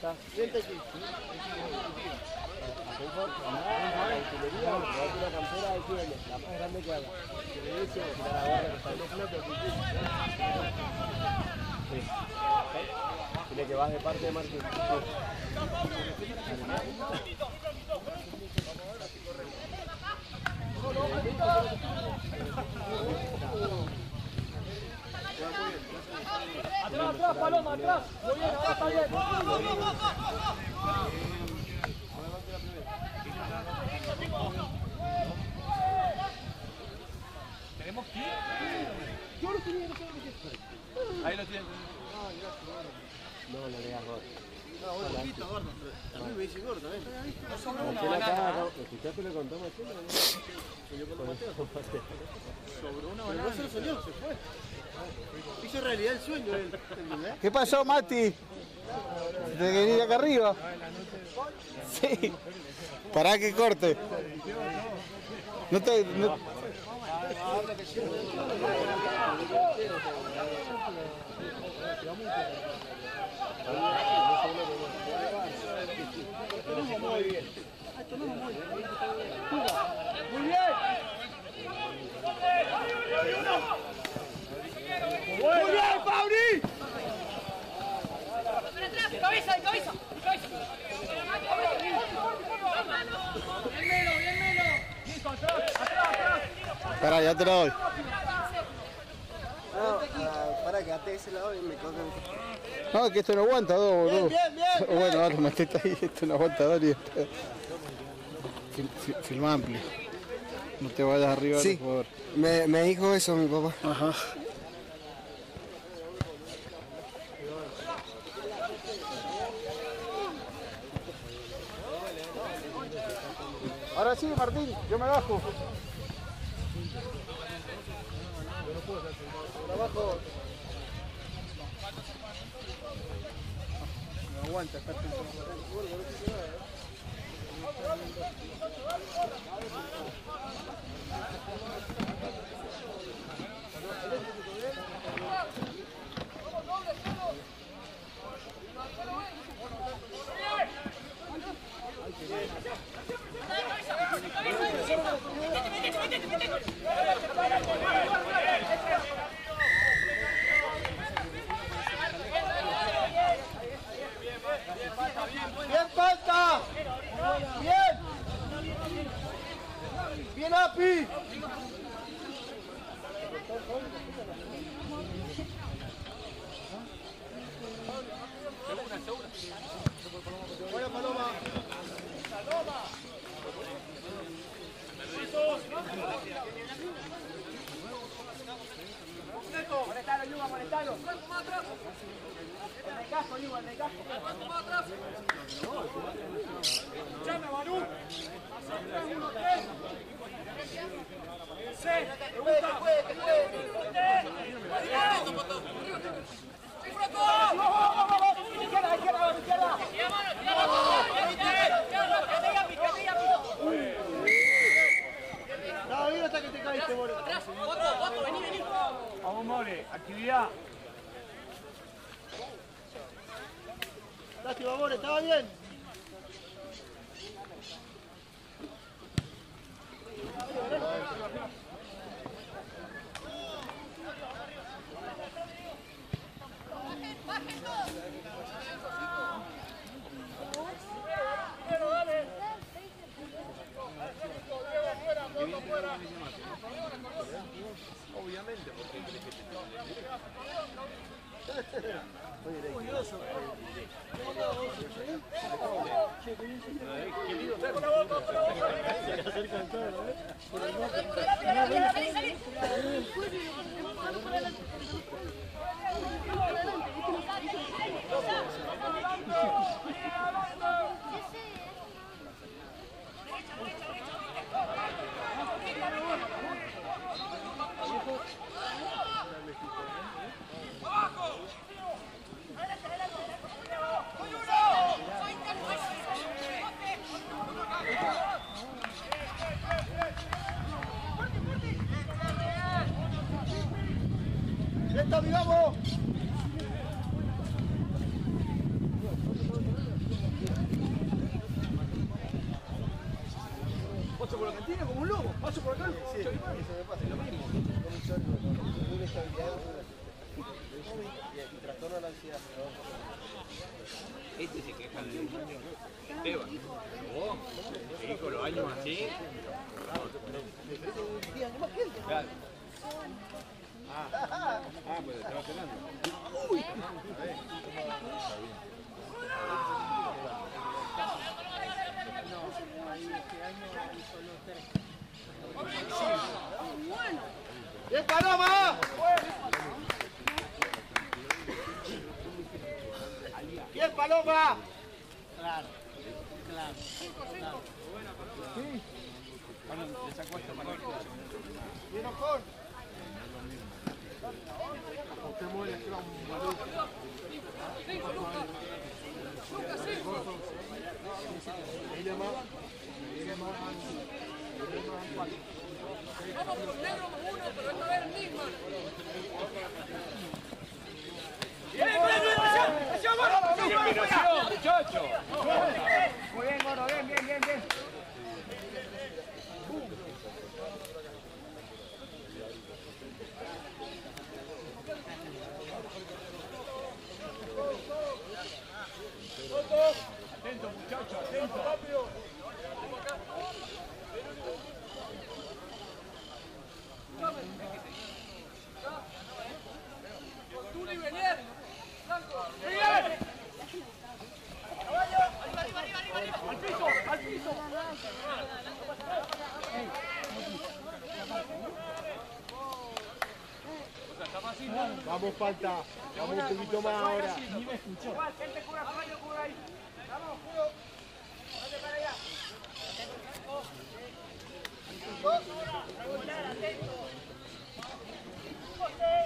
¿A dónde está? Vente aquí. La campera de tiene, la que. Dile que vas de parte de Martín. Atrás, Muy lo tenía, no sé lo Ahí le. No, bueno, poquito gordo. A mí me dice gordo también. Marcela acá, ¿lo ¿escuchaste lo que contó Marcela? no? Yo con Mateo. Con Mateo. Pero no se lo soñó, se fue. Hizo realidad el sueño él. ¿Qué pasó, Mati? ¿Te querés ir acá arriba? Sí. Pará que corte. No te. no- Muy bien. Muy bien, Fabri. Para atrás, cabeza, de cabeza, de cabeza. Bien menos, bien menos. Listo, atrás, atrás, atrás. Pará, ya te lo doy. No, ah, para que ate ese lado y me coge. No, es que esto no aguanta dos, boludo. Bien, bien, bien. Bueno, ahora metete ahí, esto no aguanta dos y esto. Filma amplio. No te vayas arriba, Sí. por favor. Me, me dijo eso mi papá. Ajá. Ahora sí, Martín, yo me bajo. No aguanta, está digamos. Paso por la cantina como un lobo, paso por acá sí, la ansiedad. Este se queja de Esteban. ¿Vos? ¿Seguís los años así? Ah, ah, pues estaba esperando. ¡Bien, Paloma! ¡Bien, Paloma! Claro, claro. Ella más. Vamos con uno, pero. Muy bien, gordo, bien, bien, bien, bien. Falta. Vamos un poquito más ahora. Vamos, para allá. ¡Bien,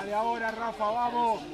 Dale ahora, Rafa, vamos.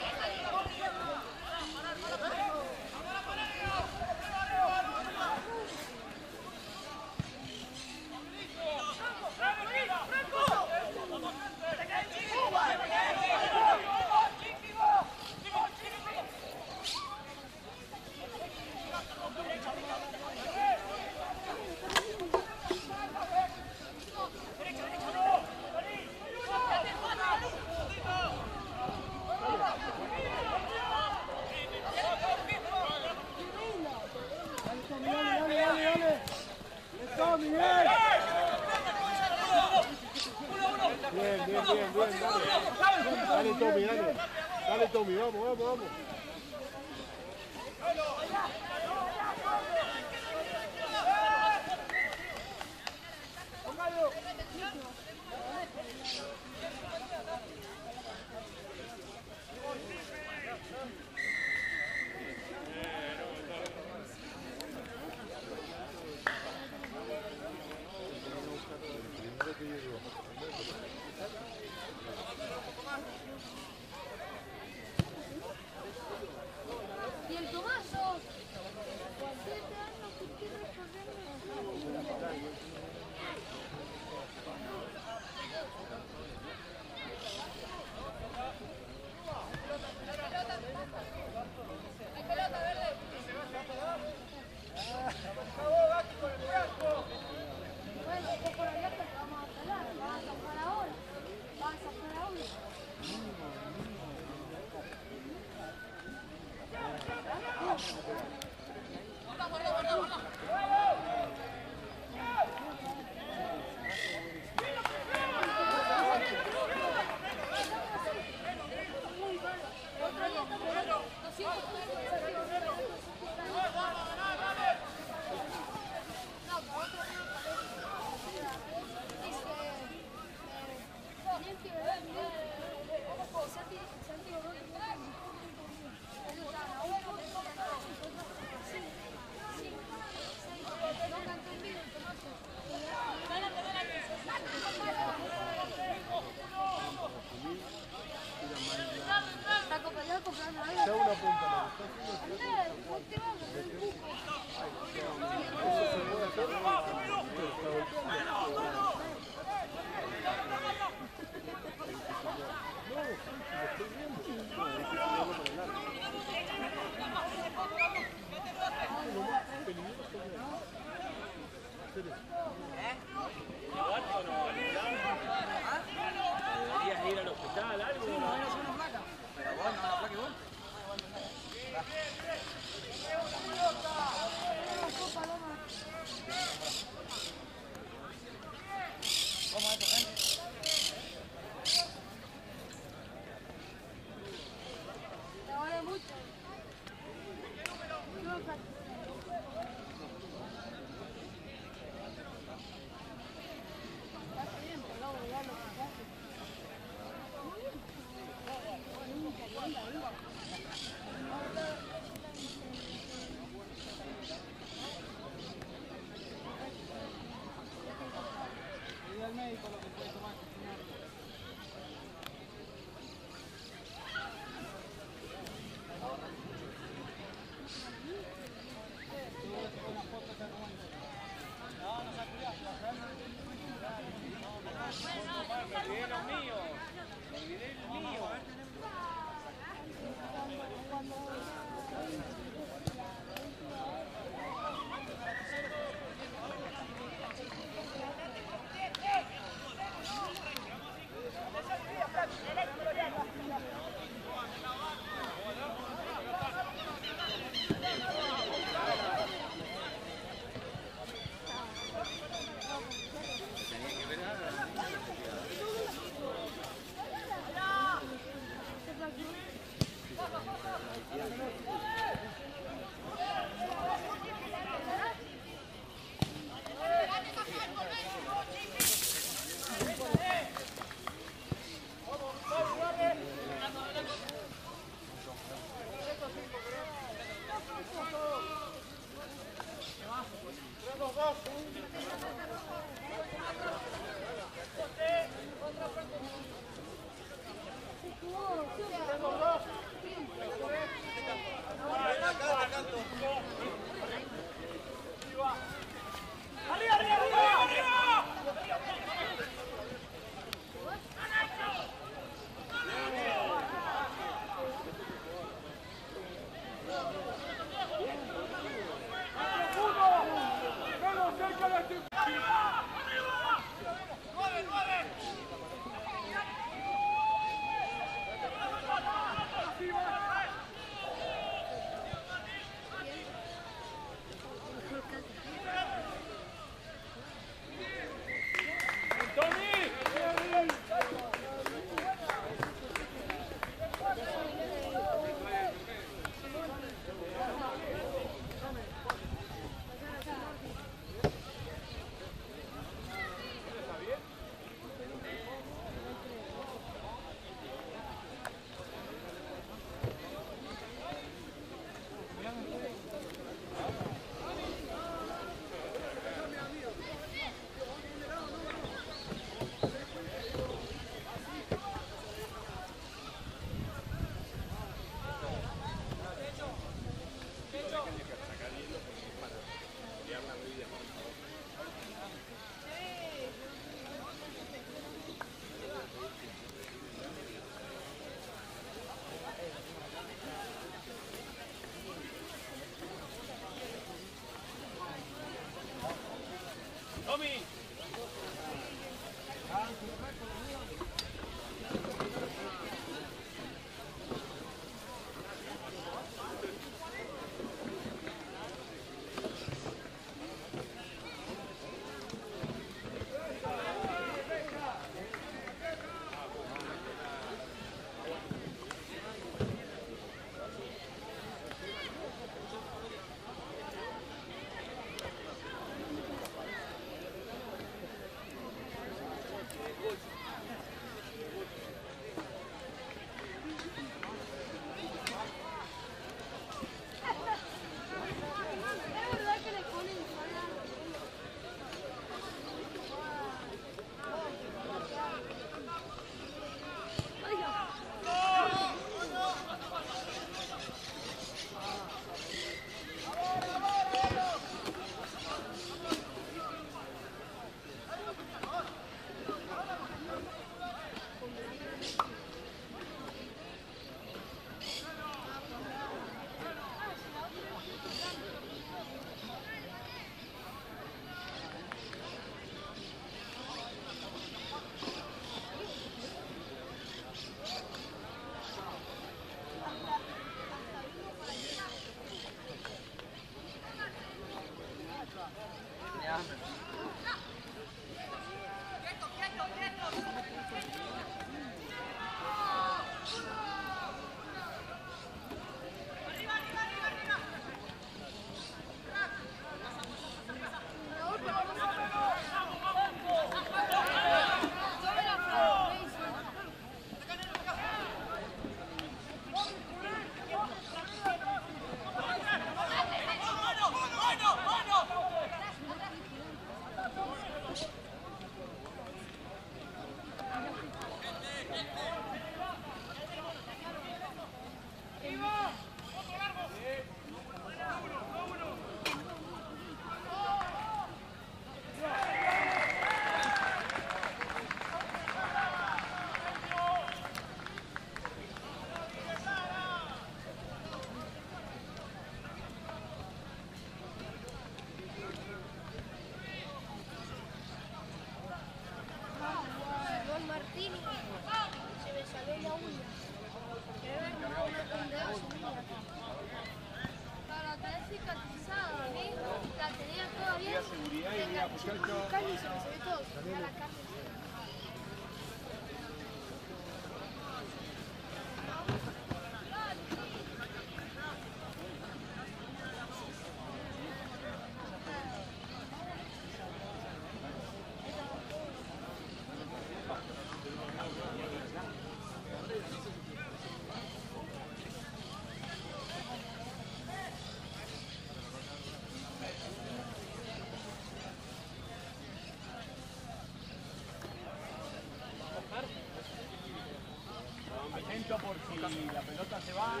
y la pelota se va. A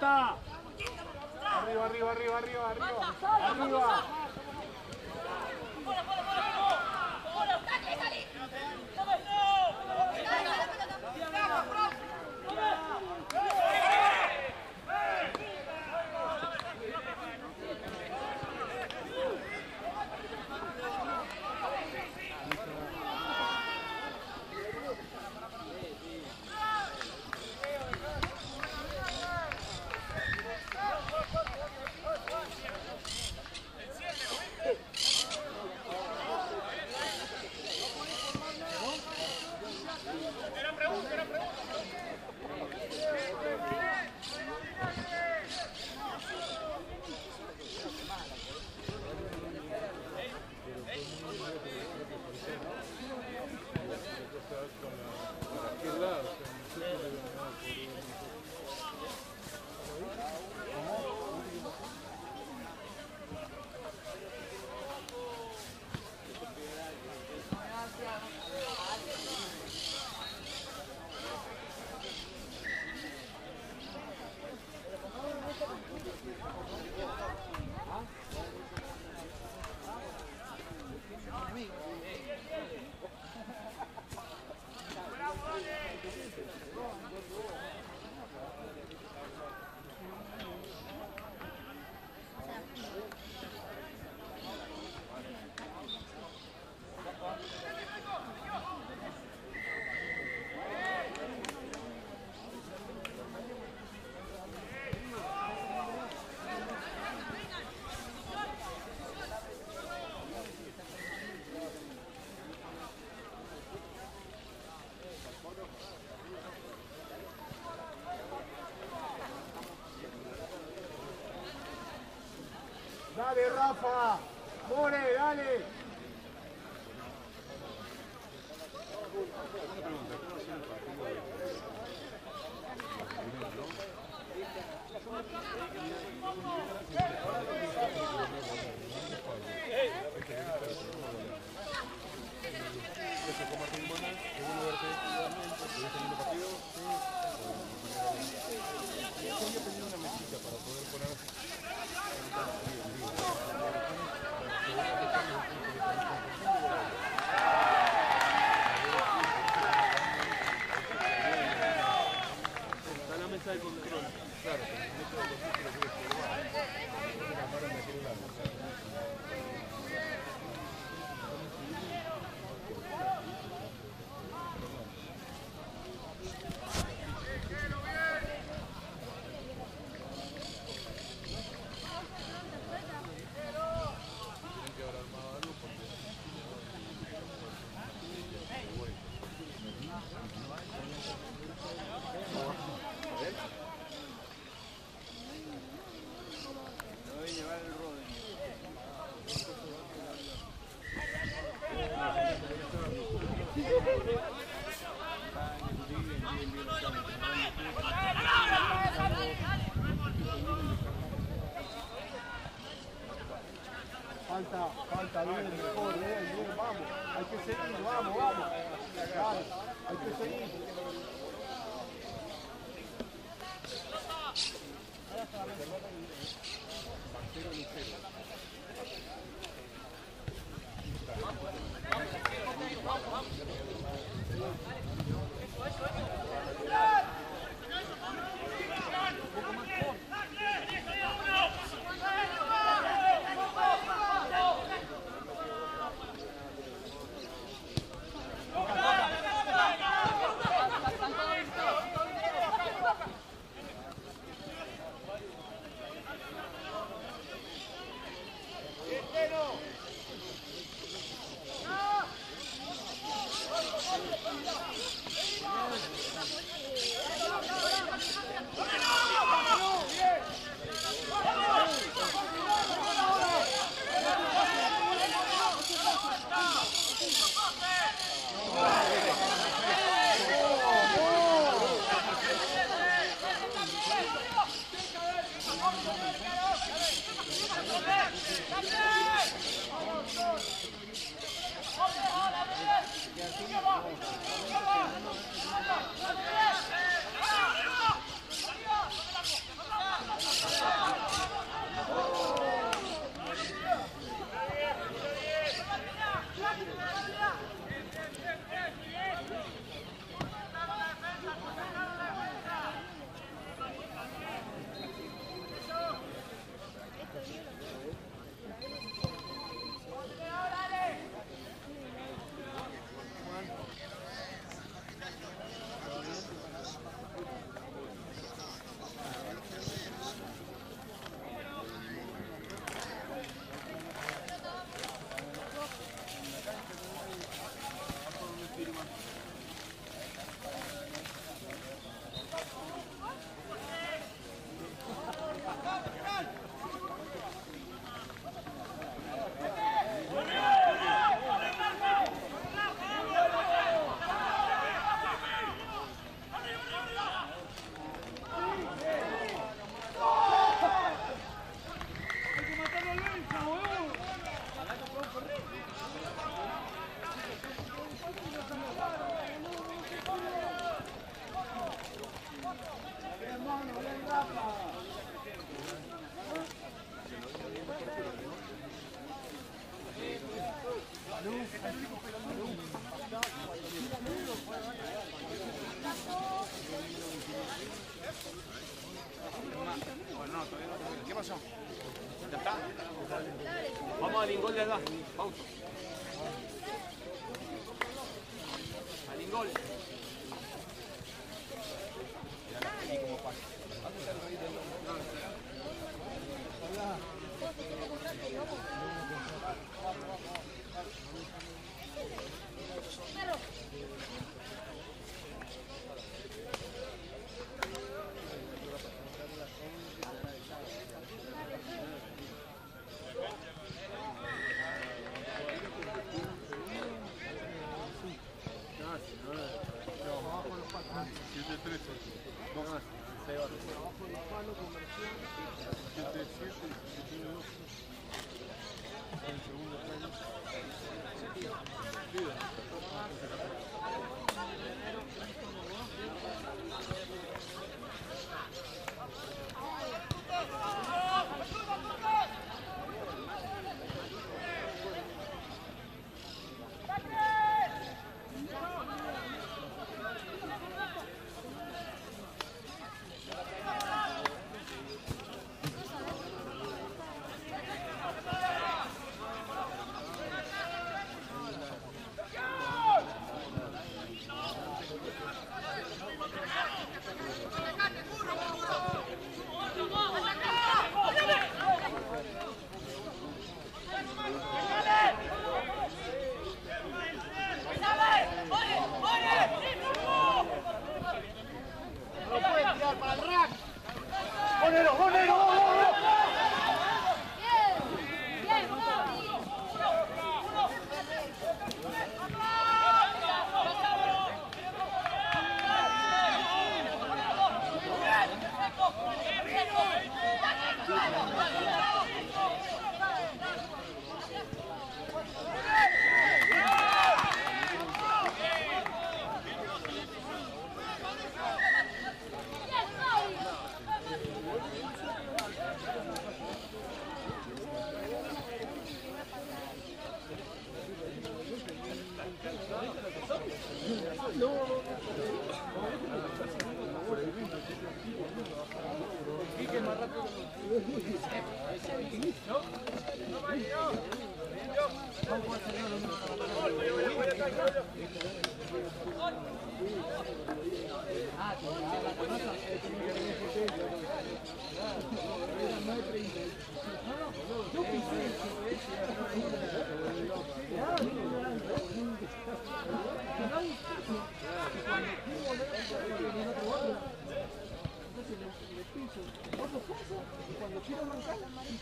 없다. Rafa. More, dale.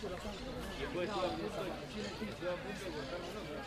Я бы хотел бы сказать, что я буду вот так много.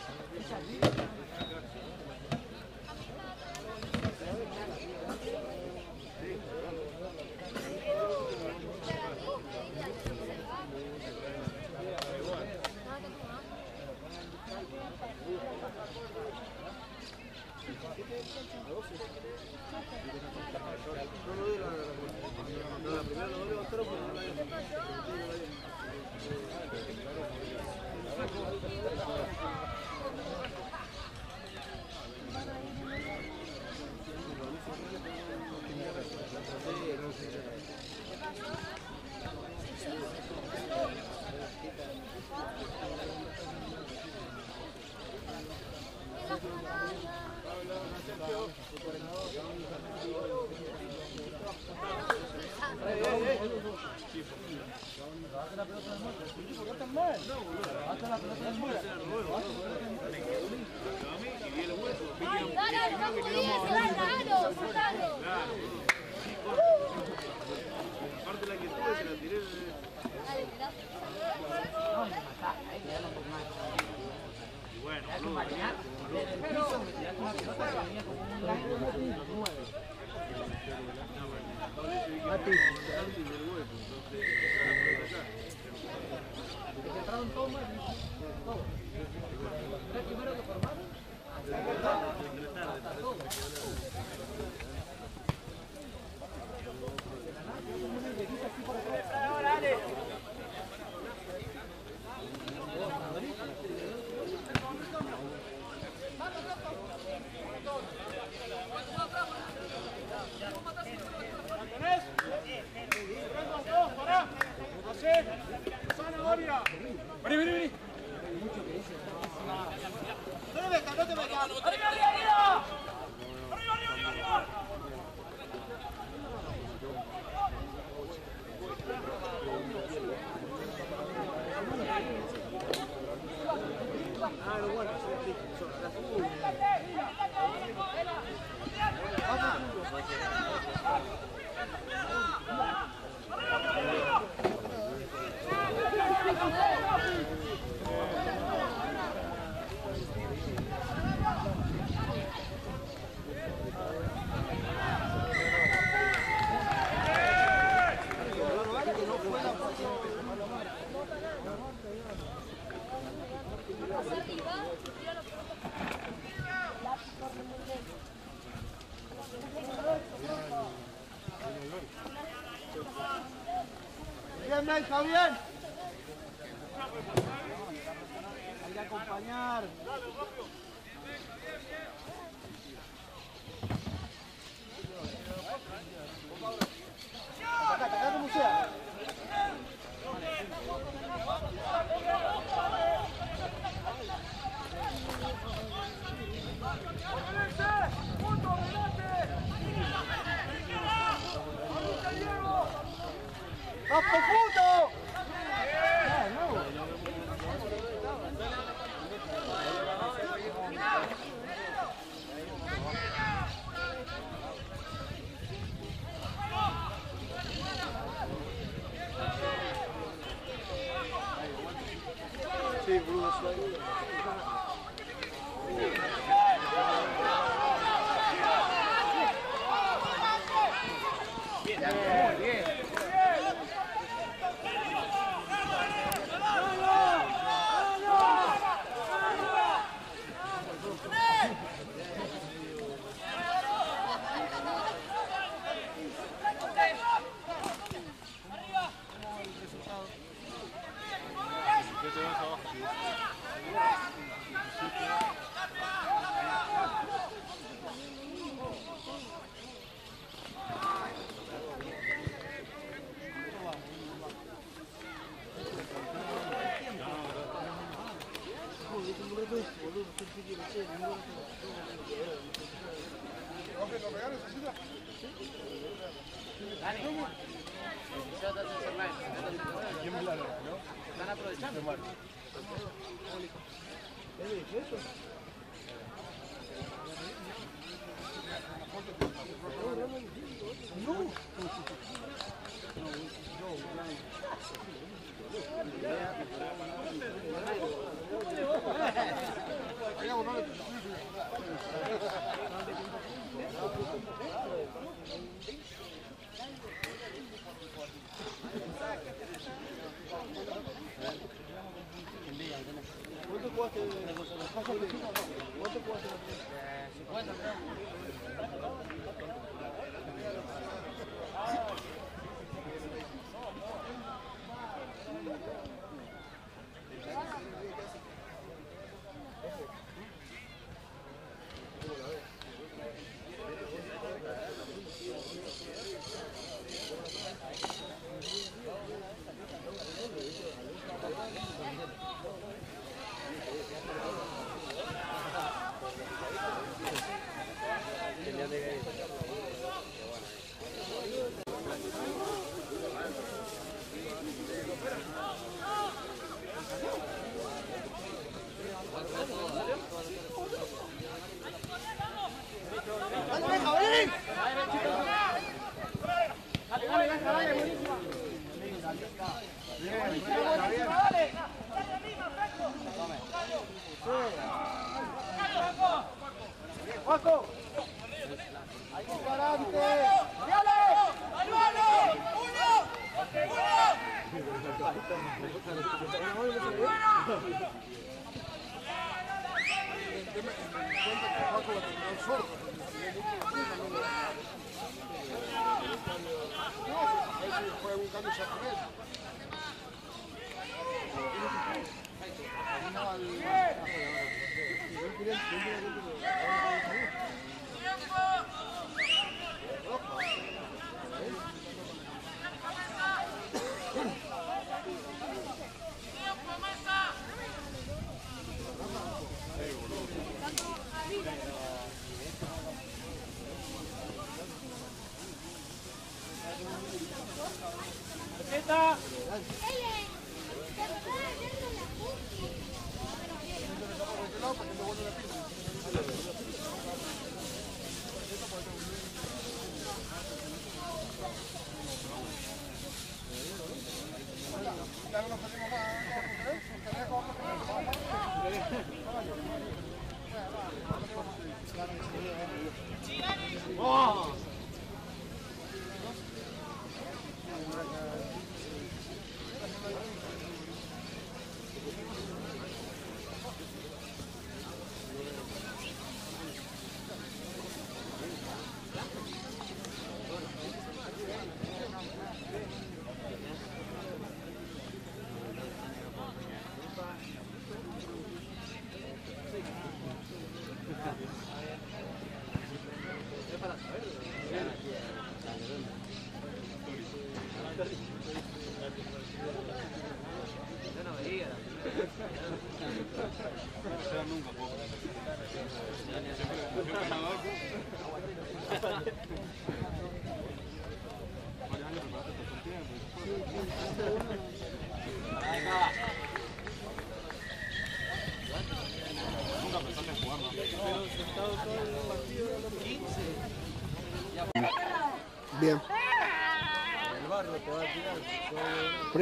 Bien, Benja, This was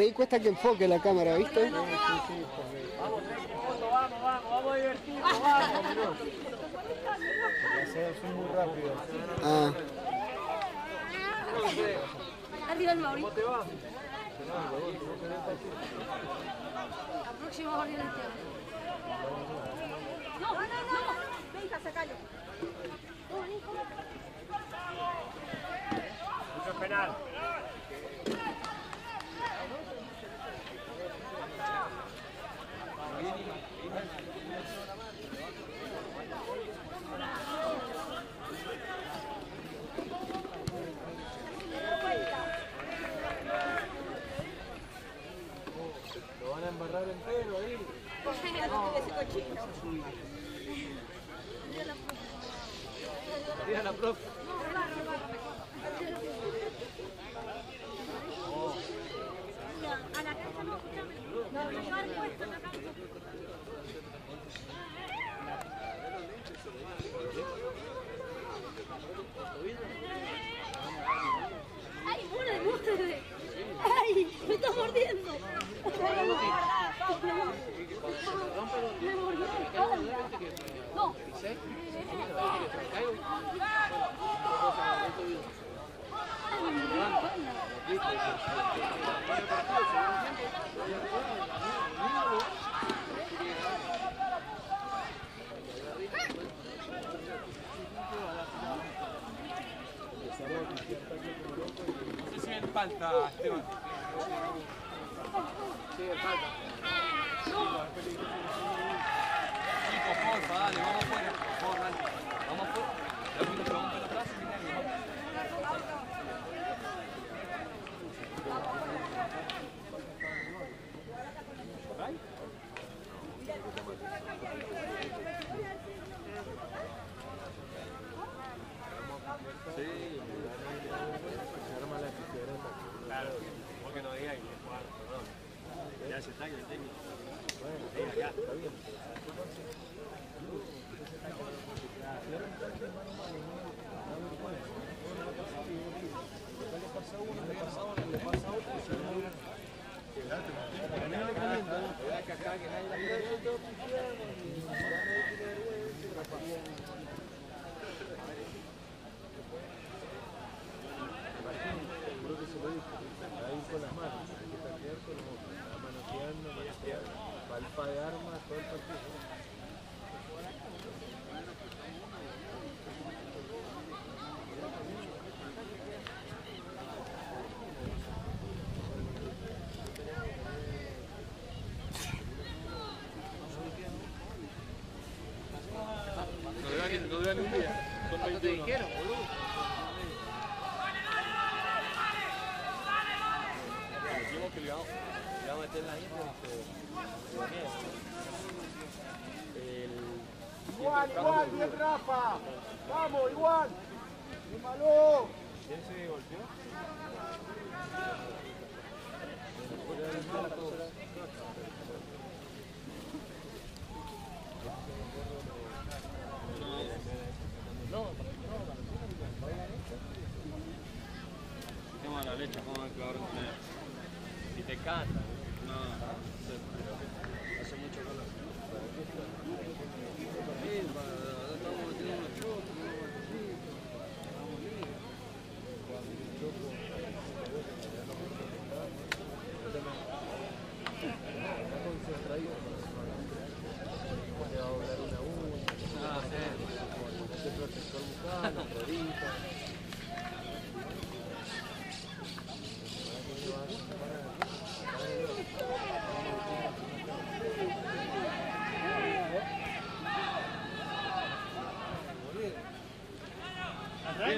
ahí cuesta que enfoque la cámara, ¿viste? Vamos, vamos, vamos, vamos a divertirnos, vamos. Son muy rápidos. Ah, Arriba el Mauri. La próxima va a venir el tema. No, no, no. Venga, sacalo. Mucho penal. Lo van a embarrar entero ahí. Tira la profe. A la cancha no, escúchame. No, no llevar puesto en la cancha. ¡Ay, muerde, muerde! ¡Ay, me está mordiendo! Me mordió la espalda. No. Ay, me mordió la espalda. No sé si me falta, Esteban. Chicos, porfa, dale, vamos afuera. Por favor, dale. Vamos afuera. Ya fuimos, pero vamos para atrás y mirá, vamos. Claro, vos que no digas que jugar, perdón. Ya se está que el técnico. Bueno, ya, está bien. Gran India. Son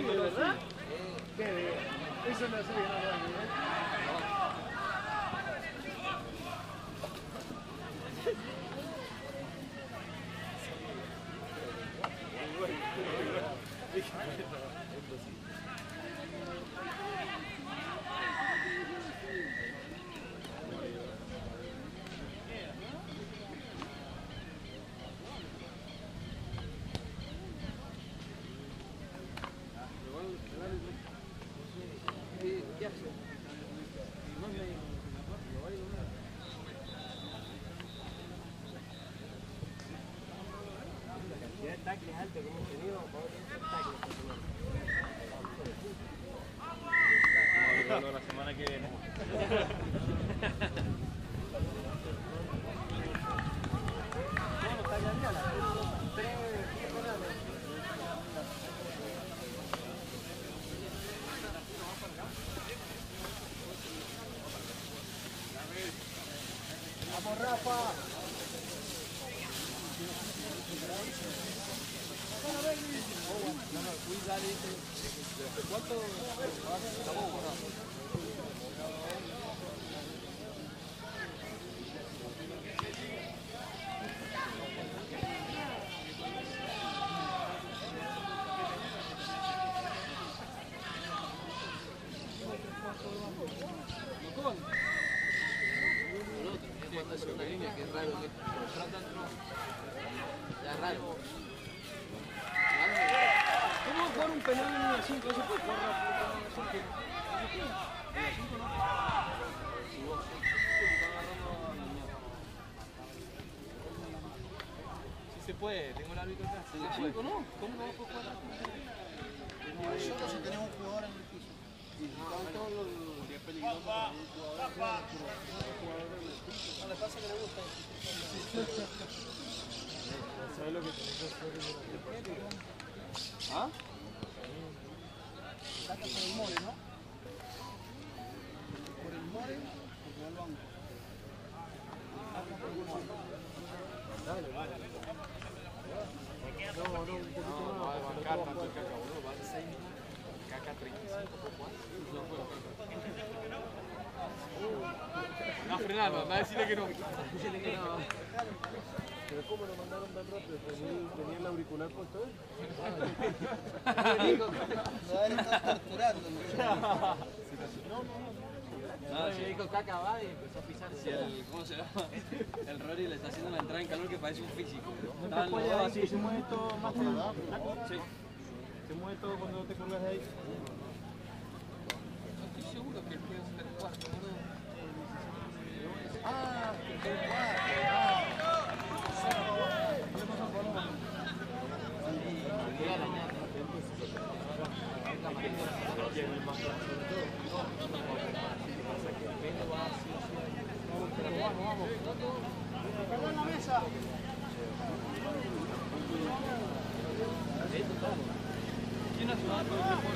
¿verdad? Qué bien. Eso no sería nada, ¿verdad? Altos que hemos tenido, vamos a tener tacles esta semana. Vamos a verlo la semana que viene. Bueno, está ya día, las tres, tres jornadas. Vamos, Rafa. una línea que es raro que tratan ya es raro. ¿Cómo va a jugar un penal en una 5? ¿No se puede jugar rápido con una 5? ¿No se puede? En la 5 no. Si vos se está agarrando a la mierda. Sí se puede, tengo el árbitro acá. En la 5 no. ¿Cómo no va a jugar si tenemos un jugador en el piso. Los que es peligroso para un jugador. No le pasa que le gusta. ¿Sabes lo que? ¿Ah? Saca por el More, ¿no? Por el More, porque al banco. Saca por el More. No, va a bancar tanto el caca, boludo. Va a 6 caca 35 por 4. No, frenalo, anda a decirle que no. Decirle que no. Pero ¿cómo lo mandaron tan rápido? ¿Tenía el auricular puesto él? No, él está torturando. No, si dijo caca va y empezó a pisar. Sí, el, ¿Cómo se llama? El Rory le está haciendo una entrada en calor que parece un físico. Estaban los dos así. se mueve todo más Sí. Se mueve todo cuando te colgas de ahí. Estoy seguro que el está en cuarto. Ah, que el cuarto. Come on.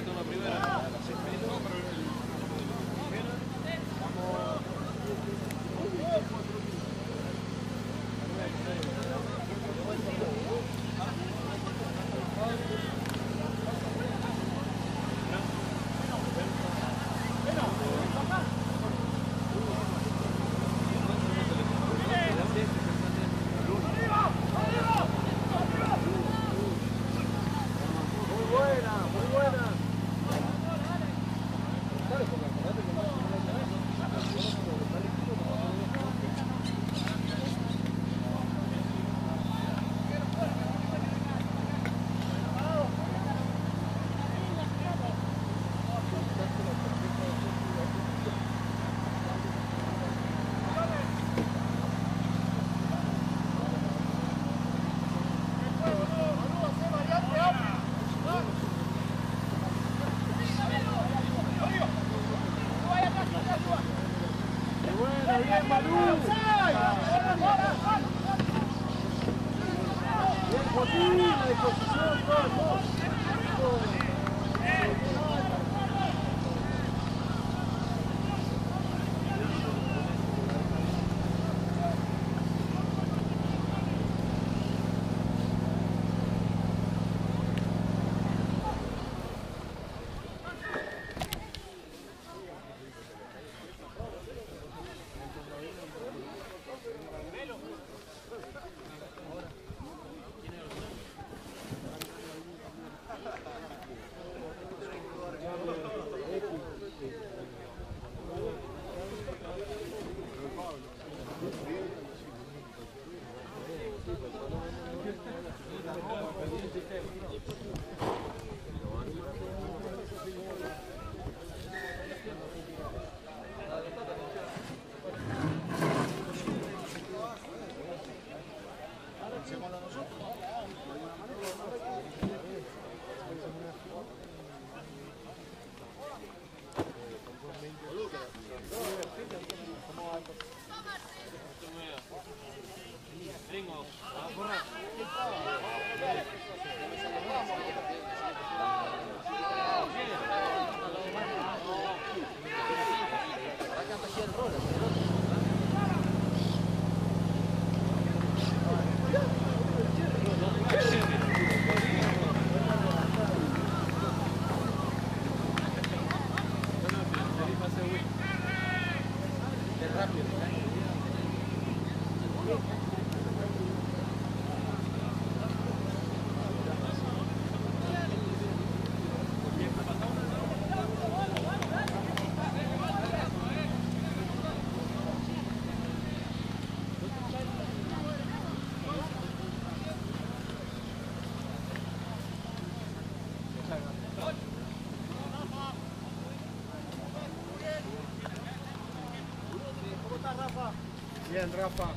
Bien, Rafa.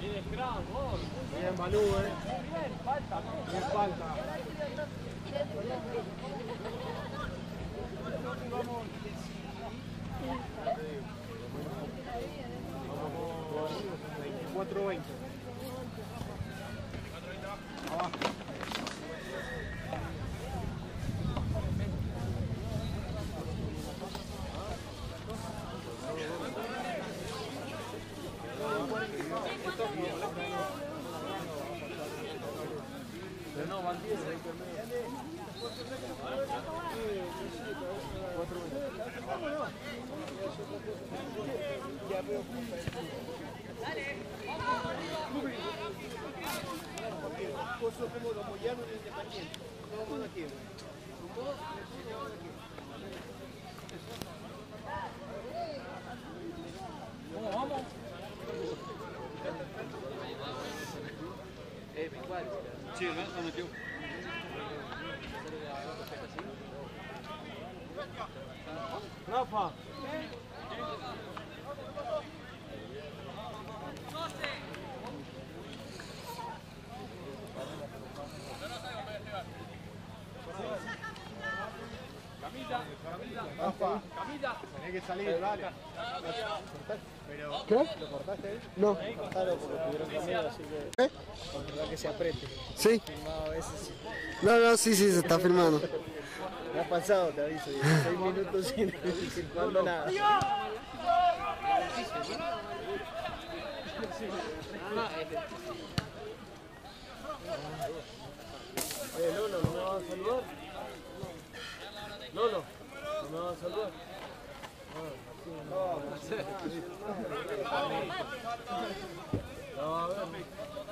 Bien, Balú, eh. Sí, ¿no? Lo metió. Rafa. Rafa, tenés que salir. Pero, ¿Qué? ¿Lo cortaste? No. Cortalo porque tuvieron que hacer, así que. ¿Eh? Que se apriete. Sí. Filmado a veces. sí. No, no, sí, sí, se está filmando. Me ha pasado, te aviso. 16 minutos sin filmando nada. Eh, Lolo, ¿no me vas a saludar? Lolo, ¿no me vas a saludar? No, a ver.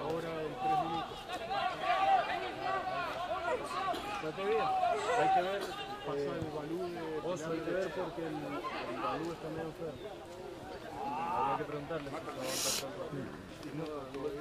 Ahora el 3 minutos. Está bien. Hay que ver, pasa el balú de. Porque el, el balú está medio enfermo. Habría que preguntarle No, lo voy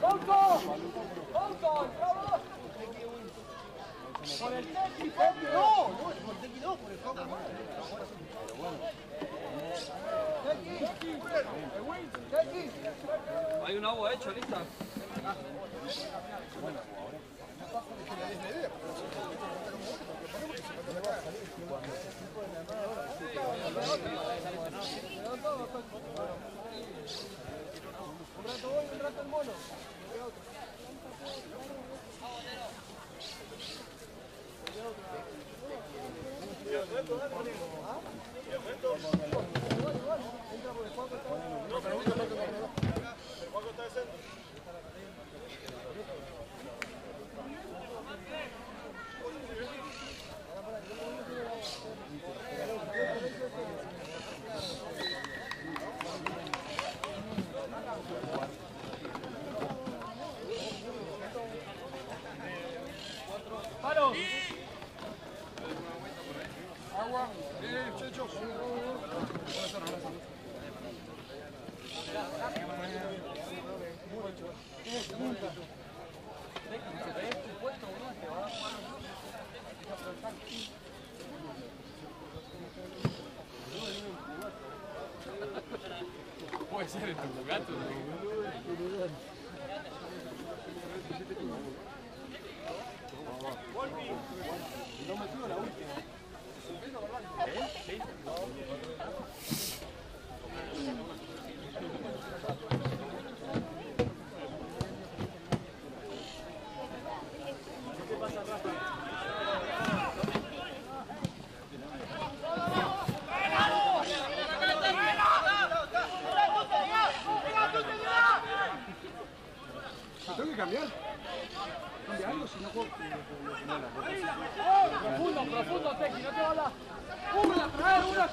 Hold on! Hold on! Por el tequi, no, no, por el tequi no, por el coca. Hay un agua hecho, lista. Un rato voy, un rato el mono.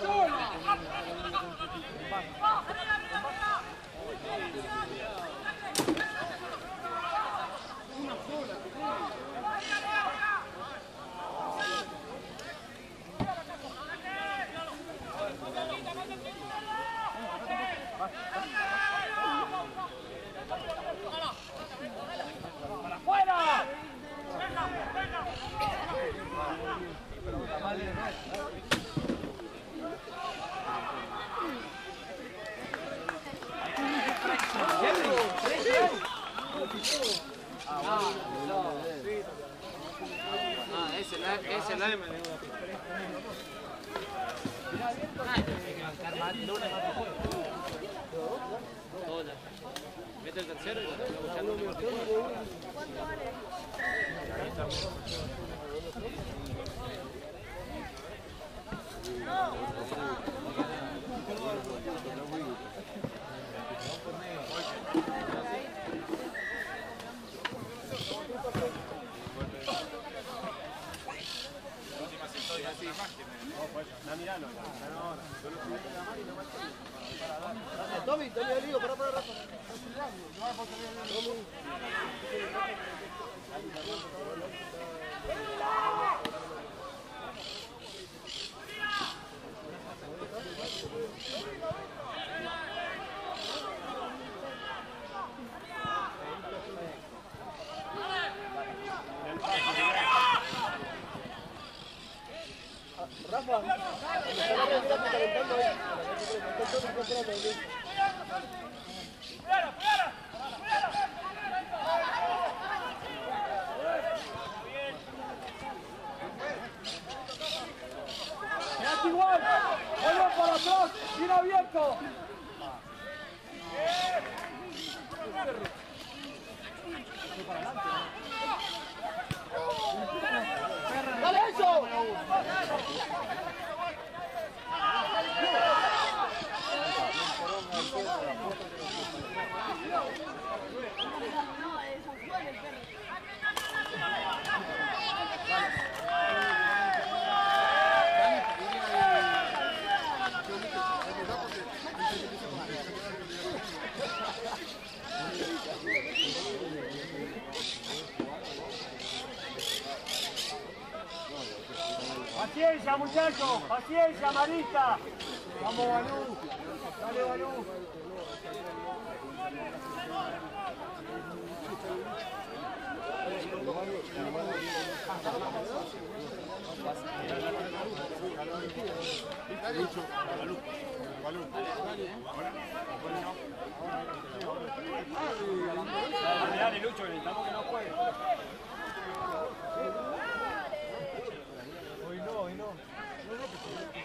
Sorry. Paciencia, muchachos. Paciencia, Marita. Vamos, Balú. Dale, Balú. Dale, Lucho, necesitamos que no juegue.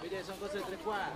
Vedete, sono cose tre qua.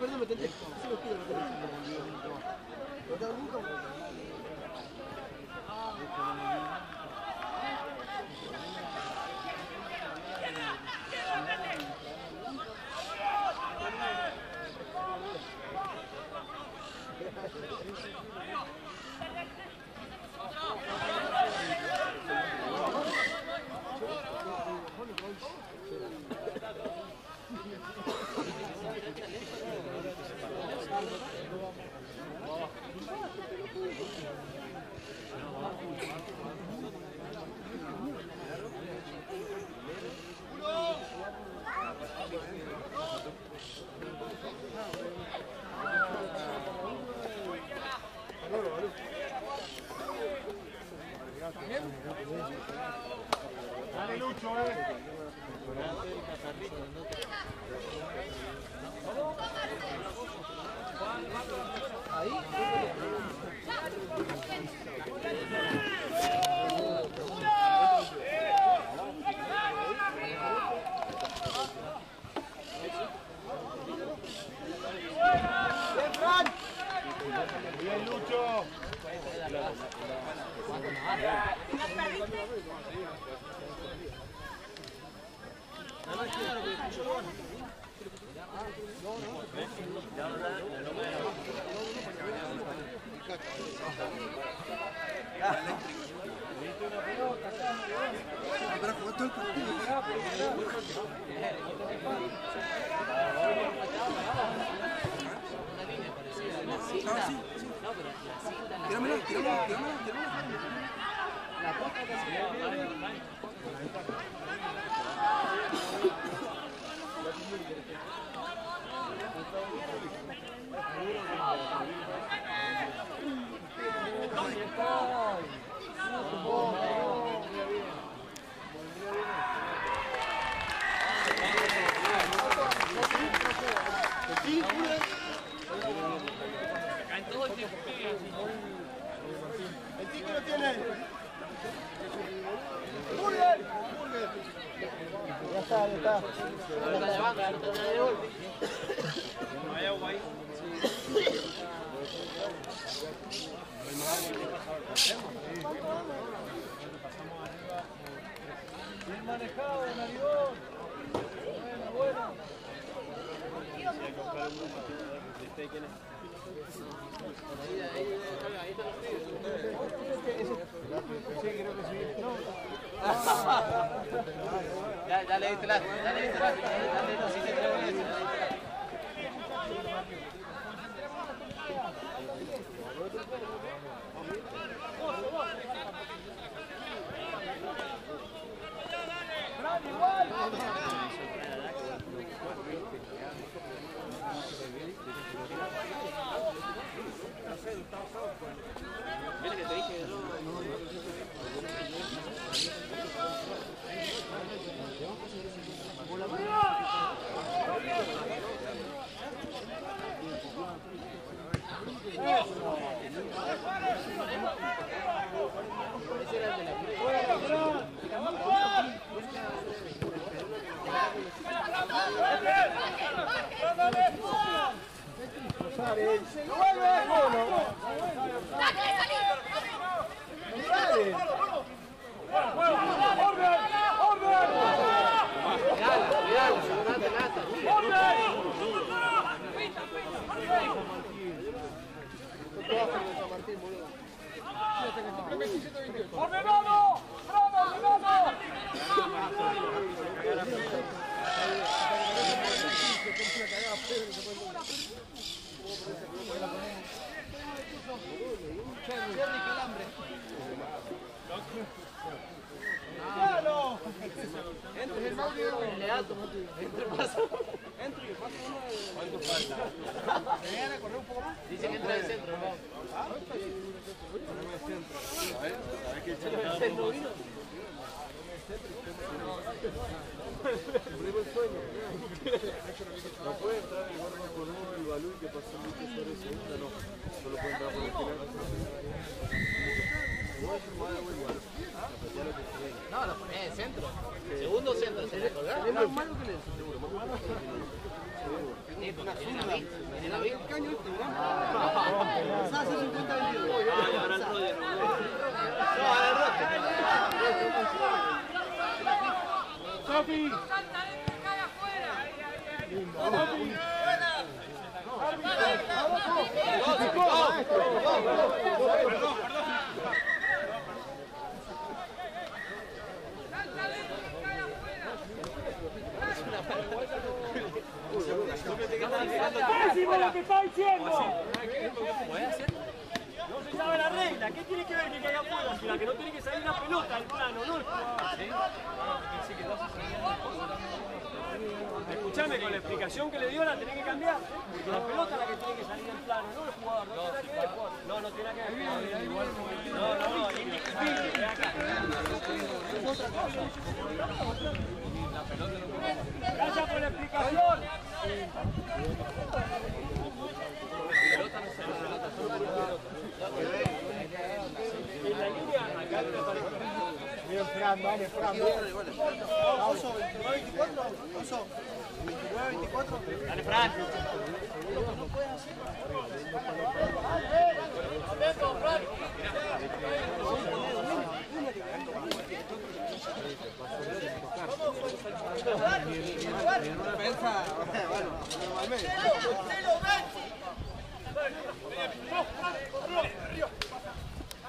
为什么？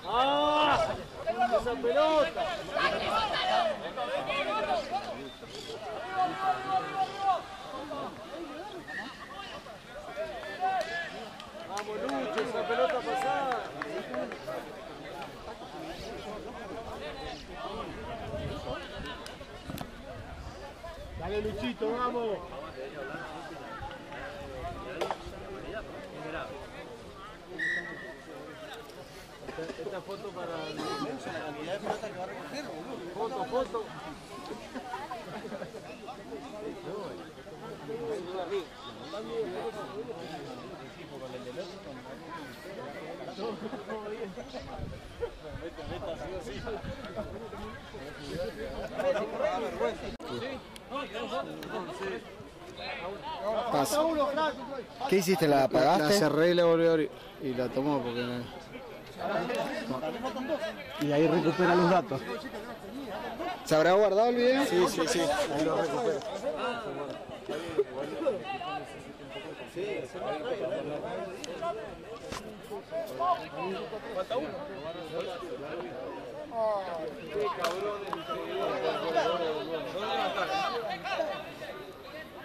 ¡Ah! Pelota! ¡Vamos, Lucho! ¡Esa pelota pasada! Dale, Luchito, vamos. Esta foto para la de que va a recoger, Foto, foto. Pasa. ¿Qué hiciste? ¿La apagaste? La, la cerré y la volví a abrir. Y la tomó porque... No. Y ahí recupera los datos. ¿Se habrá guardado el video? Sí, sí, sí. Ahí lo recupera. Falta uno. Qué cabrón.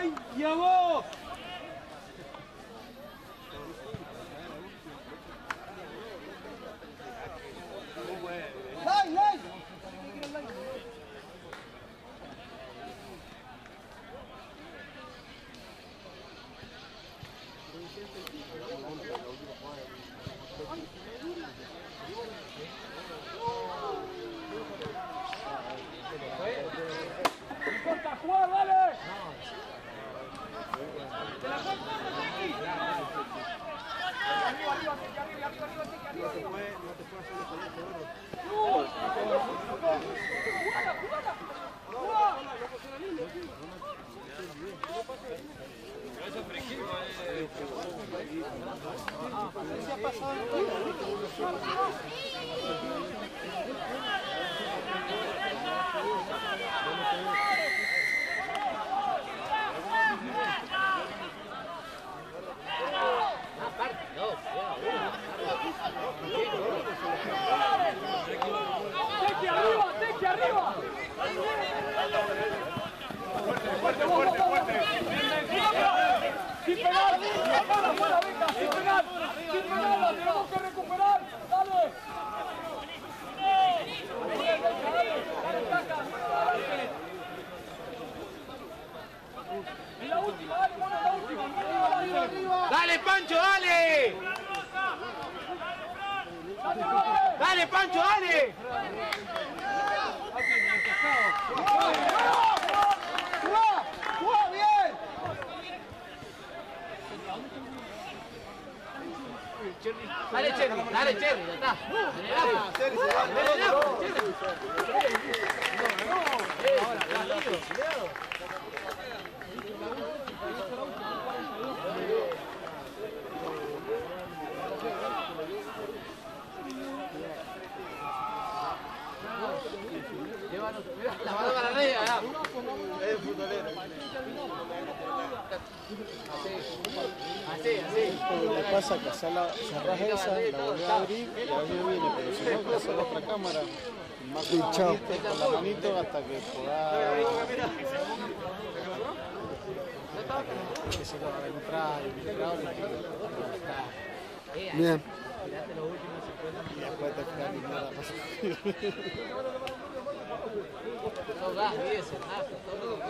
Давай его! empezando a entrar en hidráulica y está. Bien. Mirate lo último se puede. Y la cuenta está nada pasa. No gas, diésel, nafta, todo lo.